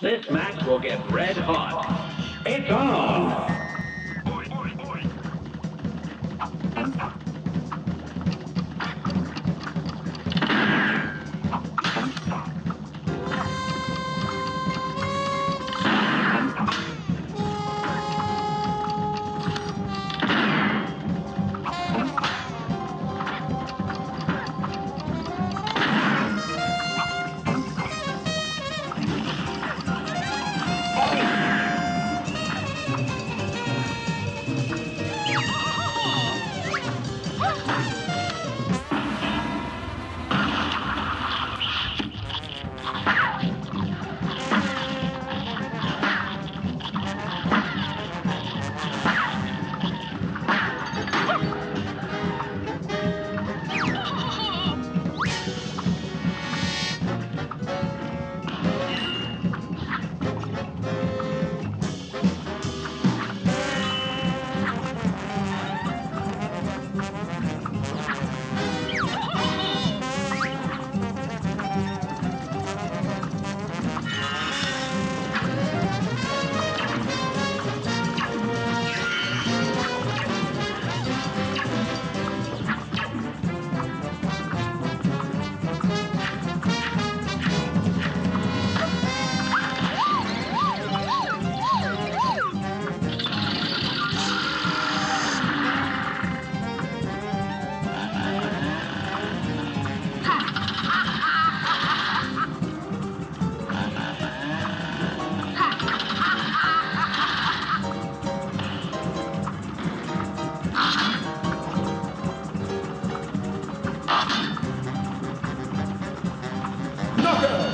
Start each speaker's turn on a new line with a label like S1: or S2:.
S1: This match will get red hot. It's on! Tucker.